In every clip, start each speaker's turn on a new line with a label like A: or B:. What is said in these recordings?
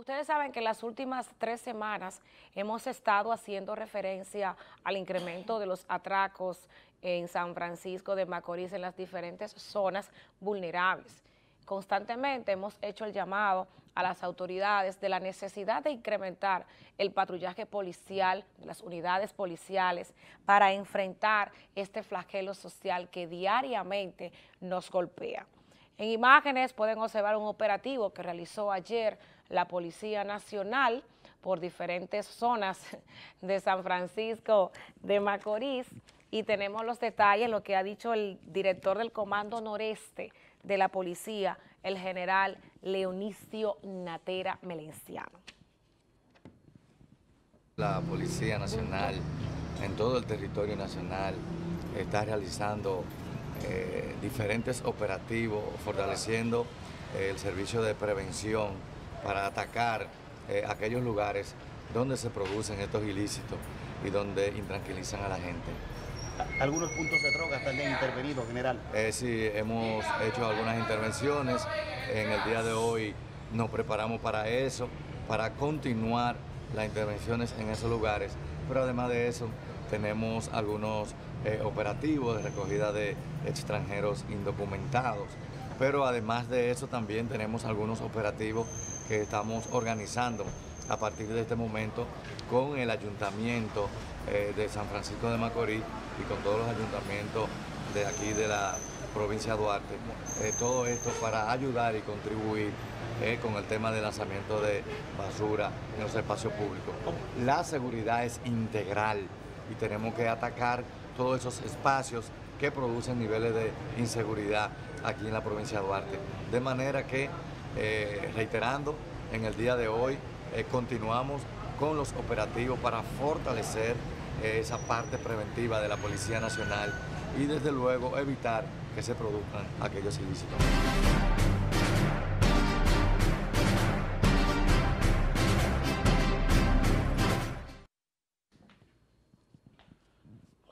A: Ustedes saben que las últimas tres semanas hemos estado haciendo referencia al incremento de los atracos en San Francisco de Macorís en las diferentes zonas vulnerables. Constantemente hemos hecho el llamado a las autoridades de la necesidad de incrementar el patrullaje policial, las unidades policiales, para enfrentar este flagelo social que diariamente nos golpea. En imágenes pueden observar un operativo que realizó ayer la Policía Nacional por diferentes zonas de San Francisco de Macorís y tenemos los detalles, lo que ha dicho el director del Comando Noreste de la Policía, el general Leonicio Natera Melenciano.
B: La Policía Nacional en todo el territorio nacional está realizando eh, diferentes operativos, fortaleciendo eh, el servicio de prevención para atacar eh, aquellos lugares donde se producen estos ilícitos y donde intranquilizan a la gente.
C: ¿Algunos puntos de droga también intervenido, general?
B: Eh, sí, hemos hecho algunas intervenciones. En el día de hoy nos preparamos para eso, para continuar las intervenciones en esos lugares. Pero además de eso, tenemos algunos eh, operativos de recogida de extranjeros indocumentados. Pero además de eso, también tenemos algunos operativos que estamos organizando a partir de este momento con el ayuntamiento eh, de San Francisco de Macorís y con todos los ayuntamientos de aquí de la provincia de Duarte. Eh, todo esto para ayudar y contribuir con el tema del lanzamiento de basura en los espacios públicos. La seguridad es integral y tenemos que atacar todos esos espacios que producen niveles de inseguridad aquí en la provincia de Duarte. De manera que eh, reiterando, en el día de hoy eh, continuamos con los operativos para fortalecer eh, esa parte preventiva de la Policía Nacional y desde luego evitar que se produzcan aquellos ilícitos.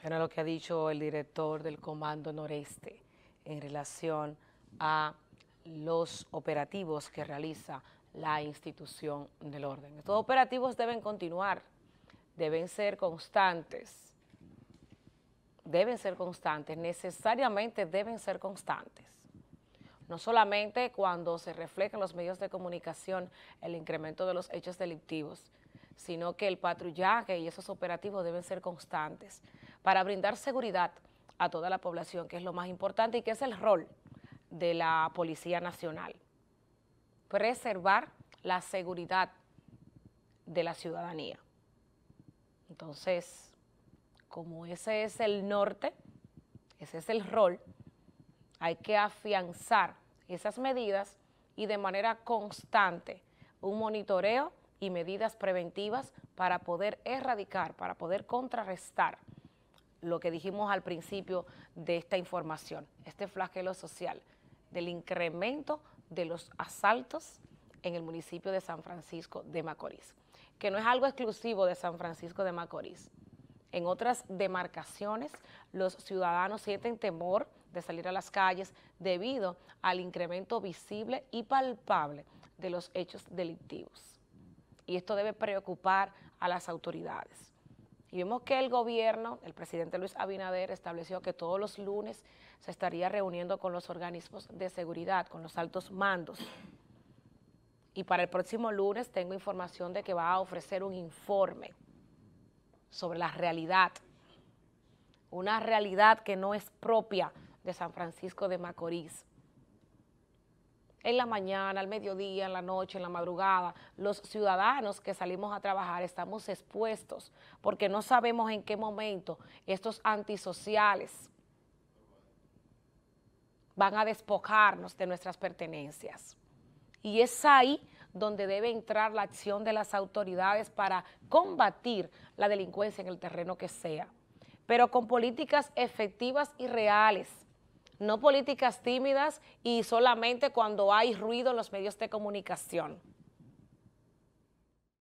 A: Era lo que ha dicho el director del Comando Noreste en relación a los operativos que realiza la institución del orden. Estos operativos deben continuar, deben ser constantes, deben ser constantes, necesariamente deben ser constantes. No solamente cuando se refleja en los medios de comunicación el incremento de los hechos delictivos, sino que el patrullaje y esos operativos deben ser constantes para brindar seguridad a toda la población, que es lo más importante y que es el rol de la Policía Nacional. Preservar la seguridad de la ciudadanía. Entonces, como ese es el norte, ese es el rol, hay que afianzar esas medidas y de manera constante un monitoreo y medidas preventivas para poder erradicar, para poder contrarrestar lo que dijimos al principio de esta información, este flagelo social del incremento de los asaltos en el municipio de San Francisco de Macorís, que no es algo exclusivo de San Francisco de Macorís. En otras demarcaciones, los ciudadanos sienten temor de salir a las calles debido al incremento visible y palpable de los hechos delictivos. Y esto debe preocupar a las autoridades. Y vemos que el gobierno, el presidente Luis Abinader, estableció que todos los lunes se estaría reuniendo con los organismos de seguridad, con los altos mandos. Y para el próximo lunes tengo información de que va a ofrecer un informe sobre la realidad, una realidad que no es propia de San Francisco de Macorís en la mañana, al mediodía, en la noche, en la madrugada, los ciudadanos que salimos a trabajar estamos expuestos porque no sabemos en qué momento estos antisociales van a despojarnos de nuestras pertenencias. Y es ahí donde debe entrar la acción de las autoridades para combatir la delincuencia en el terreno que sea, pero con políticas efectivas y reales, no políticas tímidas y solamente cuando hay ruido en los medios de comunicación.